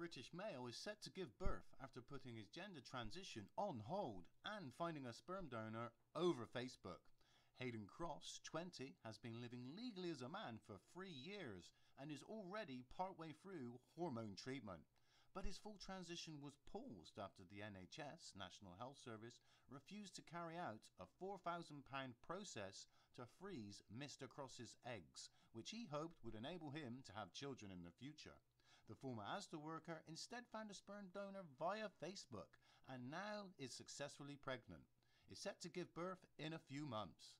British male is set to give birth after putting his gender transition on hold and finding a sperm donor over Facebook. Hayden Cross, 20, has been living legally as a man for three years and is already partway through hormone treatment. But his full transition was paused after the NHS, National Health Service, refused to carry out a £4,000 process to freeze Mr. Cross's eggs, which he hoped would enable him to have children in the future. The former Asda worker instead found a sperm donor via Facebook and now is successfully pregnant. Is set to give birth in a few months.